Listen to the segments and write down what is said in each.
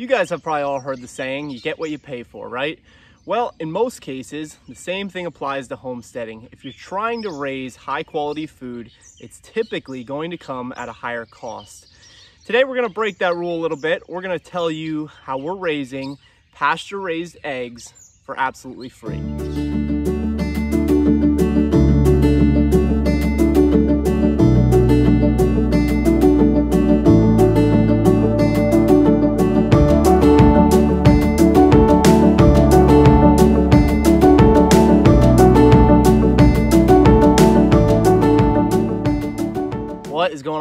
You guys have probably all heard the saying, you get what you pay for, right? Well, in most cases, the same thing applies to homesteading. If you're trying to raise high quality food, it's typically going to come at a higher cost. Today, we're gonna break that rule a little bit. We're gonna tell you how we're raising pasture raised eggs for absolutely free.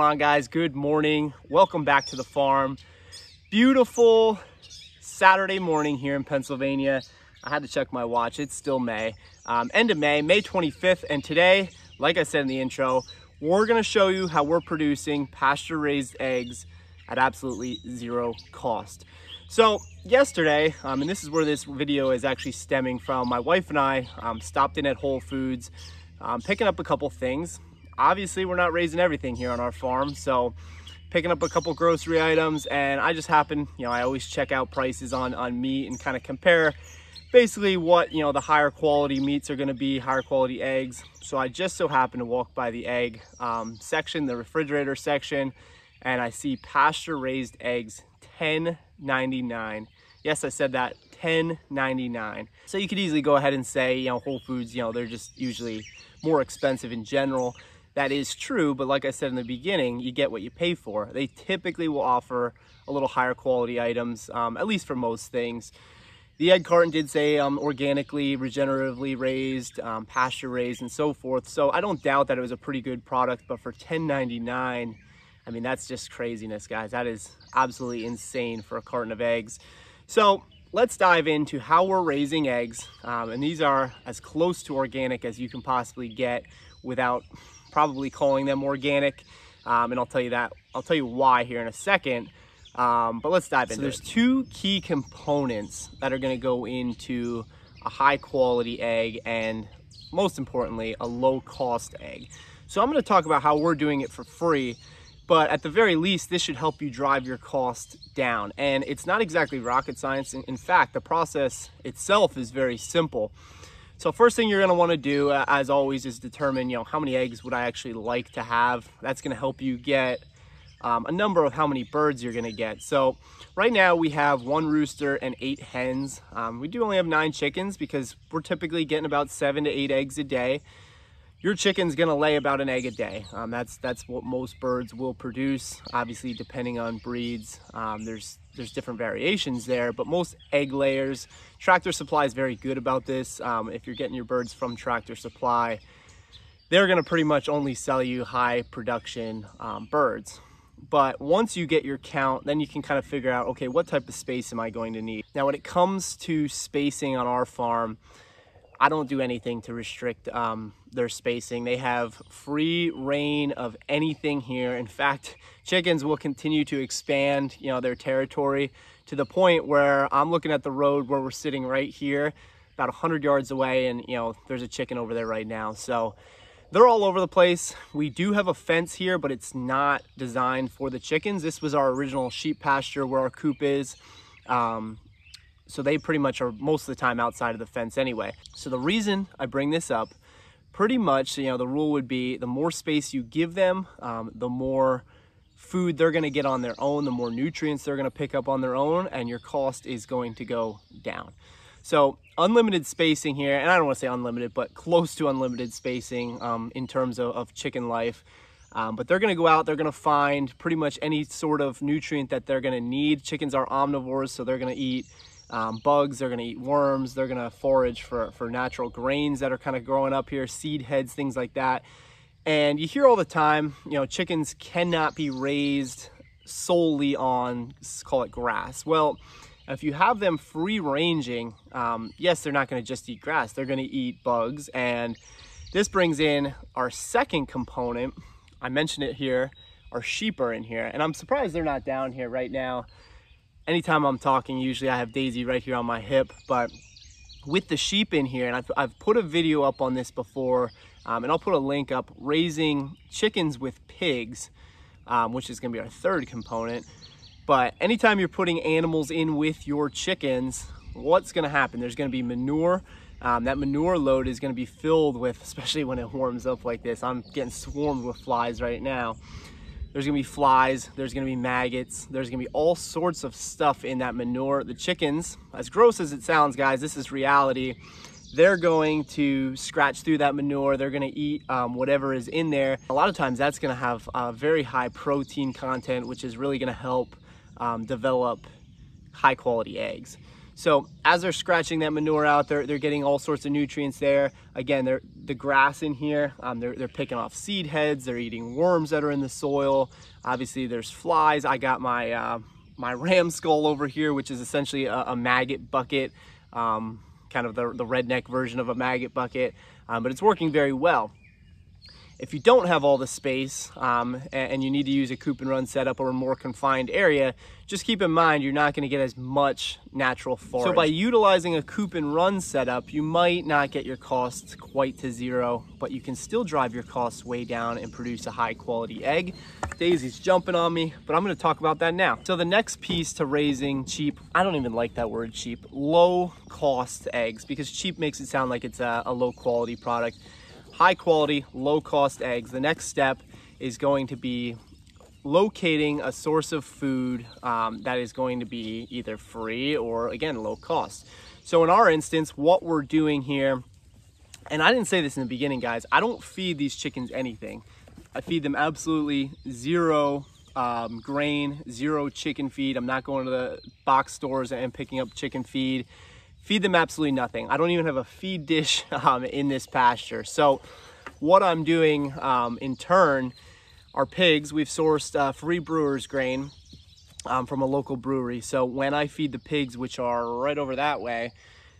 On guys? Good morning. Welcome back to the farm. Beautiful Saturday morning here in Pennsylvania. I had to check my watch. It's still May. Um, end of May, May 25th. And today, like I said in the intro, we're gonna show you how we're producing pasture raised eggs at absolutely zero cost. So yesterday, um, and this is where this video is actually stemming from, my wife and I um, stopped in at Whole Foods, um, picking up a couple things obviously we're not raising everything here on our farm. So picking up a couple grocery items and I just happen, you know, I always check out prices on, on meat and kind of compare basically what, you know, the higher quality meats are going to be, higher quality eggs. So I just so happen to walk by the egg um, section, the refrigerator section, and I see pasture raised eggs, 10.99. Yes, I said that, 10.99. So you could easily go ahead and say, you know, Whole Foods, you know, they're just usually more expensive in general. That is true, but like I said in the beginning, you get what you pay for. They typically will offer a little higher quality items, um, at least for most things. The egg carton did say um, organically, regeneratively raised, um, pasture raised, and so forth. So I don't doubt that it was a pretty good product, but for $10.99, I mean, that's just craziness, guys. That is absolutely insane for a carton of eggs. So let's dive into how we're raising eggs. Um, and these are as close to organic as you can possibly get without probably calling them organic. Um, and I'll tell you that, I'll tell you why here in a second. Um, but let's dive in. So there's two key components that are gonna go into a high quality egg and most importantly, a low cost egg. So I'm gonna talk about how we're doing it for free, but at the very least, this should help you drive your cost down. And it's not exactly rocket science. In fact, the process itself is very simple. So first thing you're gonna wanna do, uh, as always, is determine, you know, how many eggs would I actually like to have. That's gonna help you get um, a number of how many birds you're gonna get. So right now we have one rooster and eight hens. Um, we do only have nine chickens because we're typically getting about seven to eight eggs a day your chicken's gonna lay about an egg a day. Um, that's that's what most birds will produce. Obviously, depending on breeds, um, there's there's different variations there, but most egg layers, Tractor Supply is very good about this. Um, if you're getting your birds from Tractor Supply, they're gonna pretty much only sell you high production um, birds. But once you get your count, then you can kind of figure out, okay, what type of space am I going to need? Now, when it comes to spacing on our farm, I don't do anything to restrict um, their spacing. They have free reign of anything here. In fact, chickens will continue to expand, you know, their territory to the point where I'm looking at the road where we're sitting right here, about 100 yards away, and you know, there's a chicken over there right now. So they're all over the place. We do have a fence here, but it's not designed for the chickens. This was our original sheep pasture where our coop is. Um, so they pretty much are most of the time outside of the fence anyway. So the reason I bring this up, pretty much, you know, the rule would be the more space you give them, um, the more food they're gonna get on their own, the more nutrients they're gonna pick up on their own, and your cost is going to go down. So unlimited spacing here, and I don't wanna say unlimited, but close to unlimited spacing um, in terms of, of chicken life. Um, but they're gonna go out, they're gonna find pretty much any sort of nutrient that they're gonna need. Chickens are omnivores, so they're gonna eat um, bugs, they're gonna eat worms, they're gonna forage for, for natural grains that are kind of growing up here, seed heads, things like that. And you hear all the time, you know, chickens cannot be raised solely on, call it grass. Well, if you have them free ranging, um, yes, they're not gonna just eat grass, they're gonna eat bugs. And this brings in our second component. I mentioned it here, our sheep are in here. And I'm surprised they're not down here right now anytime I'm talking, usually I have Daisy right here on my hip, but with the sheep in here, and I've, I've put a video up on this before, um, and I'll put a link up, raising chickens with pigs, um, which is gonna be our third component. But anytime you're putting animals in with your chickens, what's gonna happen? There's gonna be manure. Um, that manure load is gonna be filled with, especially when it warms up like this. I'm getting swarmed with flies right now. There's gonna be flies, there's gonna be maggots, there's gonna be all sorts of stuff in that manure. The chickens, as gross as it sounds, guys, this is reality they're going to scratch through that manure. They're to eat um, whatever is in there. A lot of times that's to have a very high protein content, which is really to help um, develop high quality eggs. So as they're scratching that manure out, they're, they're getting all sorts of nutrients there. Again, they're, the grass in here, um, they're, they're picking off seed heads, they're eating worms that are in the soil. Obviously there's flies. I got my, uh, my ram skull over here, which is essentially a, a maggot bucket. Um, kind of the, the redneck version of a maggot bucket, um, but it's working very well. If you don't have all the space um, and, you need to use a coop and run setup or a more confined area, just keep in mind you're not going to get as much natural forage. So by utilizing a coop and run setup, you might not get your costs quite to zero, but you can still drive your costs way down and produce a high quality egg. Daisy's jumping on me, but I'm going to talk about that now. So the next piece to raising cheap, I don't even like that word cheap, low cost eggs because cheap makes it sound like it's a, a low quality product high quality, low cost eggs. The next step is going to be locating a source of food um, that is going to be either free or again, low cost. So in our instance, what we're doing here, and I didn't say this in the beginning, guys, I don't feed these chickens anything. I feed them absolutely zero um, grain, zero chicken feed. I'm not going to the box stores and picking up chicken feed feed them absolutely nothing. I don't even have a feed dish um, in this pasture. So what I'm doing um, in turn are pigs. We've sourced uh, free brewer's grain um, from a local brewery. So when I feed the pigs, which are right over that way,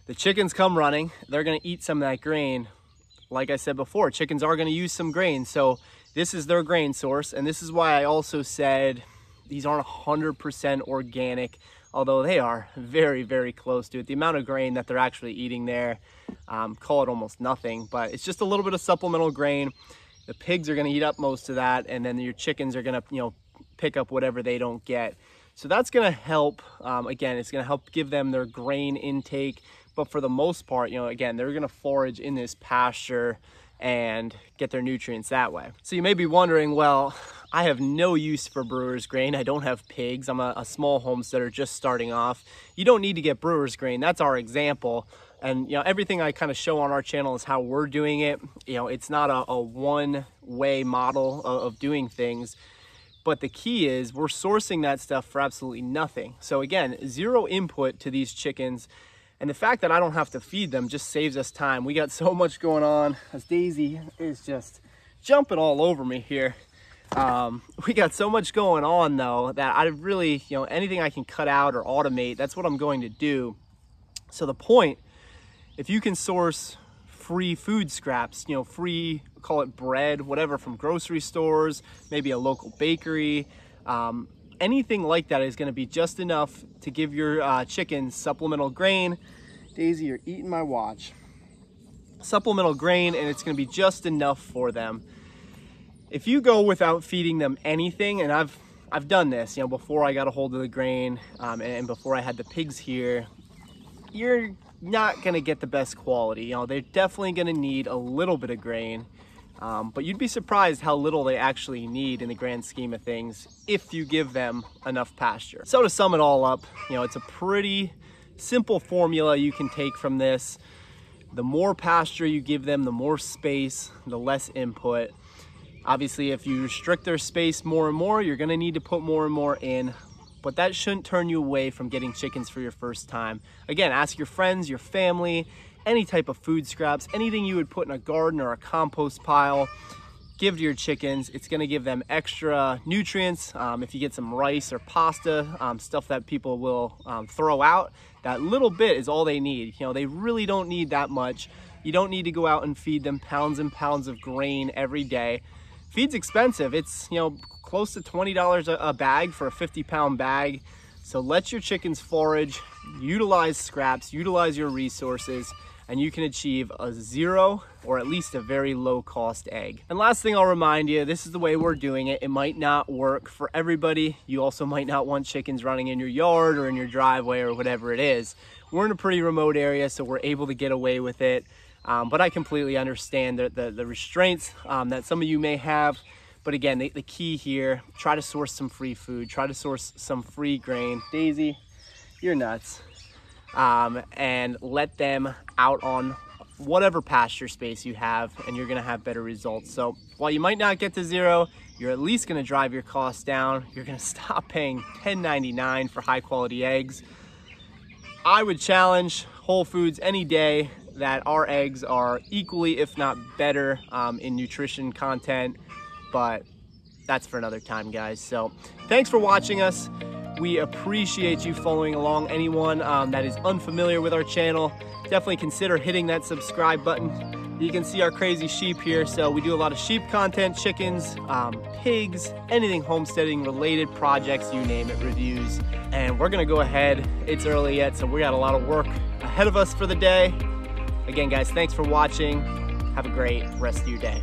the chickens come running. They're gonna eat some of that grain. Like I said before, chickens are gonna use some grain. So this is their grain source. And this is why I also said these aren't 100% organic although they are very, very close to it. The amount of grain that they're actually eating there, um, call it almost nothing, but it's just a little bit of supplemental grain. The pigs are gonna eat up most of that, and then your chickens are gonna, you know, pick up whatever they don't get. So that's gonna help, um, again, it's gonna help give them their grain intake, but for the most part, you know, again, they're gonna forage in this pasture and get their nutrients that way. So you may be wondering, well, I have no use for brewer's grain. I don't have pigs. I'm a, a, small homesteader just starting off. You don't need to get brewer's grain. That's our example. And you know, everything I kind of show on our channel is how we're doing it. You know, it's not a, a one-way model of, of doing things. But the key is we're sourcing that stuff for absolutely nothing. So again, zero input to these chickens. And the fact that I don't have to feed them just saves us time. We got so much going on as Daisy is just jumping all over me here. Um, we got so much going on though that I really, you know, anything I can cut out or automate, that's what I'm going to do. So the point, if you can source free food scraps, you know, free, call it bread, whatever, from grocery stores, maybe a local bakery, um, anything like that is gonna be just enough to give your uh, chickens supplemental grain. Daisy, you're eating my watch. Supplemental grain, and it's gonna be just enough for them if you go without feeding them anything, and I've I've done this, you know, before I got a hold of the grain um, and, before I had the pigs here, you're not gonna get the best quality. You know, they're definitely gonna need a little bit of grain, um, but you'd be surprised how little they actually need in the grand scheme of things if you give them enough pasture. So to sum it all up, you know, it's a pretty simple formula you can take from this. The more pasture you give them, the more space, the less input. Obviously, if you restrict their space more and more, you're gonna need to put more and more in, but that shouldn't turn you away from getting chickens for your first time. Again, ask your friends, your family, any type of food scraps, anything you would put in a garden or a compost pile, give to your chickens. It's gonna give them extra nutrients. Um, if you get some rice or pasta, um, stuff that people will um, throw out, that little bit is all they need. You know, they really don't need that much. You don't need to go out and feed them pounds and pounds of grain every day feed's expensive. It's, you know, close to $20 a bag for a 50 pound bag. So let your chickens forage, utilize scraps, utilize your resources, and you can achieve a zero or at least a very low cost egg. And last thing I'll remind you, this is the way we're doing it. It might not work for everybody. You also might not want chickens running in your yard or in your driveway or whatever it is. We're in a pretty remote area, so we're able to get away with it. Um, but I completely understand the, the, the restraints um, that some of you may have. But again, the, the key here, try to source some free food, try to source some free grain. Daisy, you're nuts um, and let them out on whatever pasture space you have and you're gonna have better results. So while you might not get to zero, you're at least gonna drive your costs down. You're gonna stop paying $10.99 for high quality eggs. I would challenge Whole Foods any day that our eggs are equally, if not better, um, in nutrition content, but that's for another time, guys. So thanks for watching us. We appreciate you following along. Anyone um, that is unfamiliar with our channel, definitely consider hitting that subscribe button. You can see our crazy sheep here. So we do a lot of sheep content, chickens, um, pigs, anything homesteading related projects, you name it, reviews. And we're gonna go ahead. It's early yet, so we got a lot of work ahead of us for the day. Again, guys, thanks for watching. Have a great rest of your day.